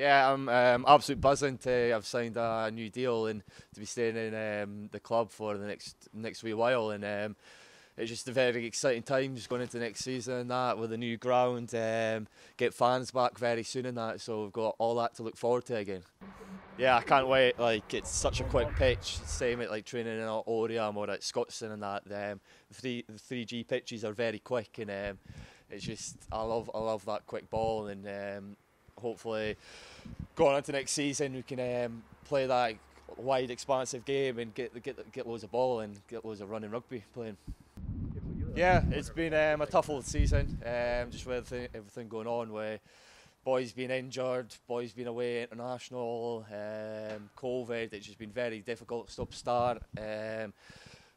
Yeah, I'm um, absolutely buzzing to have signed a new deal and to be staying in um, the club for the next next wee while. And um, it's just a very exciting time just going into next season and that with a new ground, um, get fans back very soon and that. So we've got all that to look forward to again. Yeah, I can't wait. Like it's such a quick pitch. Same at like training in Oriam or at Scotstoun and that. Um, the three the three G pitches are very quick and um, it's just I love I love that quick ball and um, hopefully going into next season we can um, play that wide expansive game and get get get loads of ball and get loads of running rugby playing. Yeah, it's been um, a tough old season, um, just with everything going on. Where boys being injured, boys being away international, um, COVID. It's just been very difficult stop start. Um,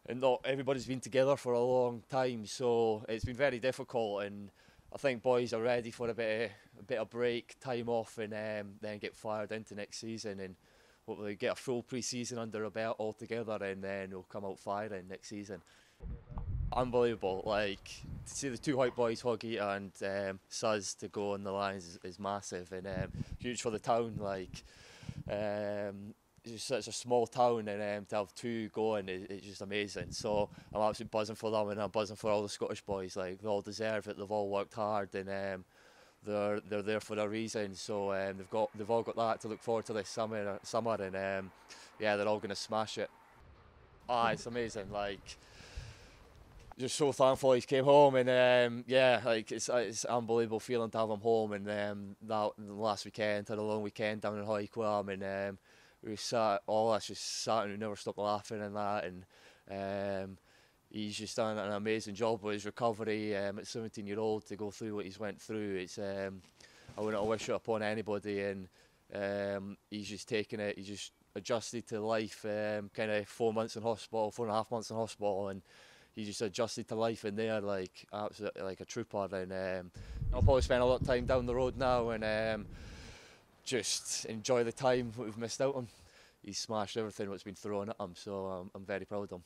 and not everybody's been together for a long time, so it's been very difficult. And I think boys are ready for a bit of, a bit of break, time off, and um, then get fired into next season and hopefully get a full pre-season under a belt altogether, and then we'll come out firing next season unbelievable. Like to see the two Hawick boys, Hoggy and um, Suz, to go on the Lions is, is massive and um, huge for the town. Like um, it's such a small town, and um, to have two going is just amazing. So I'm absolutely buzzing for them, and I'm buzzing for all the Scottish boys. Like they all deserve it. They've all worked hard, and um, they're they're there for a reason. So um, they've got they've all got that to look forward to this summer. Summer, and um, yeah, they're all going to smash it. Ah, it's amazing. Like just so thankful he came home and um, yeah, like it's it's unbelievable feeling to have him home and um, that last weekend had a long weekend down in Hawick and um, we sat all us just sat and we never stopped laughing and that and um, he's just done an amazing job with his recovery um, at 17 year old to go through what he's went through. It's um, I wouldn't wish it upon anybody and um, he's just taken it. He's just adjusted to life. Um, kind of four months in hospital, four and a half months in hospital and he just adjusted to life in there like absolutely like a trooper and um, I'll probably spend a lot of time down the road now and um, just enjoy the time we've missed out on. he's smashed everything that's been thrown at him. So um, I'm very proud of him.